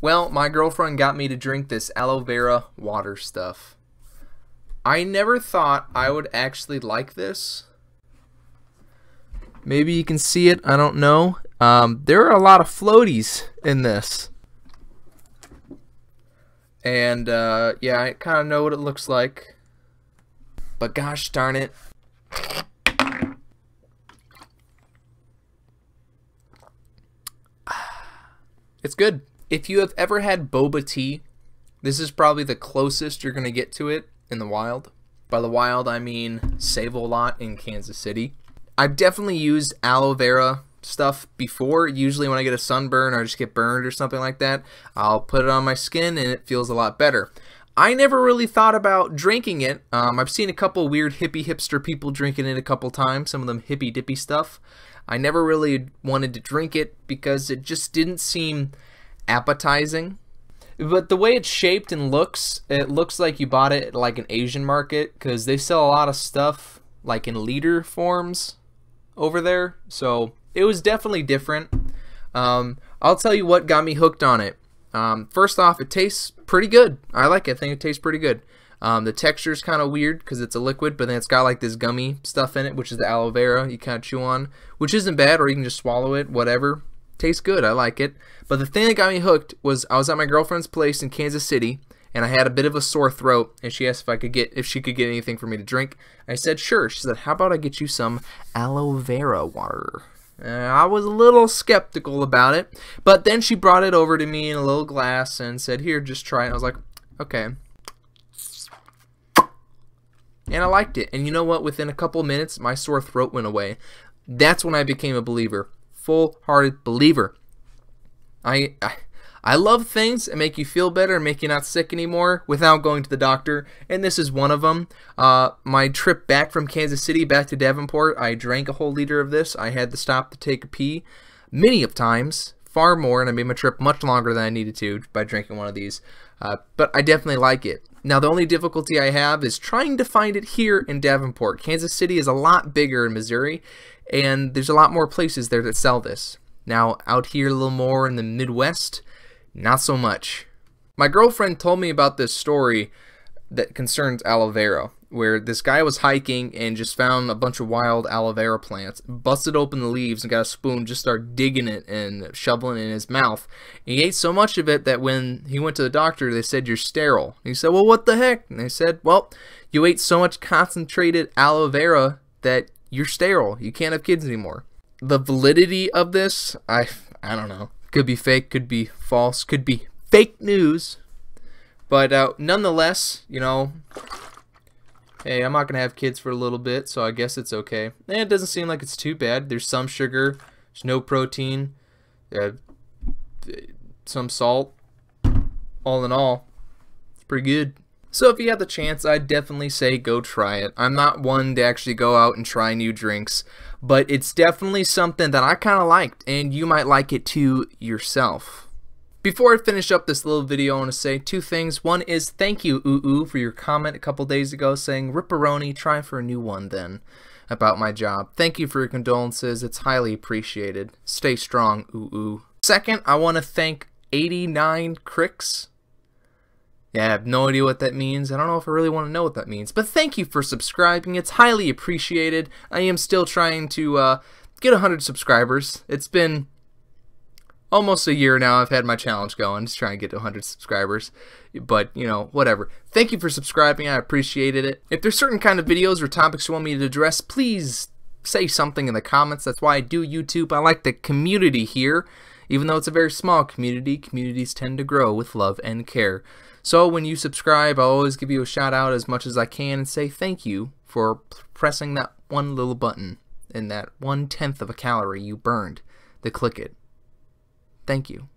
Well, my girlfriend got me to drink this aloe vera water stuff. I never thought I would actually like this. Maybe you can see it, I don't know. Um, there are a lot of floaties in this. And uh, yeah, I kind of know what it looks like. But gosh darn it. It's good. If you have ever had boba tea, this is probably the closest you're going to get to it in the wild. By the wild, I mean Save-A-Lot in Kansas City. I've definitely used aloe vera stuff before. Usually when I get a sunburn or I just get burned or something like that, I'll put it on my skin and it feels a lot better. I never really thought about drinking it. Um, I've seen a couple weird hippie hipster people drinking it a couple times, some of them hippie dippy stuff. I never really wanted to drink it because it just didn't seem appetizing. But the way it's shaped and looks, it looks like you bought it at like an Asian market because they sell a lot of stuff like in liter forms over there. So it was definitely different. Um, I'll tell you what got me hooked on it. Um, first off, it tastes pretty good. I like it. I think it tastes pretty good. Um, the texture is kind of weird because it's a liquid, but then it's got like this gummy stuff in it, which is the aloe vera you kind of chew on, which isn't bad, or you can just swallow it, whatever. Tastes good. I like it. But the thing that got me hooked was I was at my girlfriend's place in Kansas City, and I had a bit of a sore throat, and she asked if I could get if she could get anything for me to drink. I said sure. She said, "How about I get you some aloe vera water?" Uh, I was a little skeptical about it, but then she brought it over to me in a little glass and said, "Here, just try it." I was like, "Okay." and I liked it. And you know what? Within a couple minutes, my sore throat went away. That's when I became a believer, full-hearted believer. I, I I love things that make you feel better and make you not sick anymore without going to the doctor, and this is one of them. Uh, my trip back from Kansas City back to Davenport, I drank a whole liter of this. I had to stop to take a pee many of times, far more, and I made my trip much longer than I needed to by drinking one of these. Uh, but I definitely like it. Now, the only difficulty I have is trying to find it here in Davenport. Kansas City is a lot bigger in Missouri, and there's a lot more places there that sell this. Now, out here a little more in the Midwest, not so much. My girlfriend told me about this story that concerns aloe vera, where this guy was hiking and just found a bunch of wild aloe vera plants, busted open the leaves and got a spoon, just started digging it and shoveling it in his mouth. He ate so much of it that when he went to the doctor, they said, You're sterile. And he said, Well, what the heck? And they said, Well, you ate so much concentrated aloe vera that you're sterile. You can't have kids anymore. The validity of this, I, I don't know. Could be fake, could be false, could be fake news. But uh, nonetheless, you know, hey, I'm not going to have kids for a little bit, so I guess it's okay. And it doesn't seem like it's too bad. There's some sugar, there's no protein, uh, some salt. All in all, it's pretty good. So if you have the chance, I'd definitely say go try it. I'm not one to actually go out and try new drinks, but it's definitely something that I kind of liked, and you might like it too yourself. Before I finish up this little video, I want to say two things. One is thank you, Ooh for your comment a couple days ago saying, Ripperoni, try for a new one then, about my job. Thank you for your condolences. It's highly appreciated. Stay strong, Ooh. Second, I want to thank 89 Cricks. Yeah, I have no idea what that means. I don't know if I really want to know what that means. But thank you for subscribing. It's highly appreciated. I am still trying to uh, get 100 subscribers. It's been almost a year now I've had my challenge going, just trying to get to 100 subscribers. But, you know, whatever. Thank you for subscribing. I appreciated it. If there's certain kind of videos or topics you want me to address, please say something in the comments. That's why I do YouTube. I like the community here. Even though it's a very small community, communities tend to grow with love and care. So when you subscribe, I'll always give you a shout out as much as I can and say thank you for pressing that one little button and that one tenth of a calorie you burned to click it. Thank you.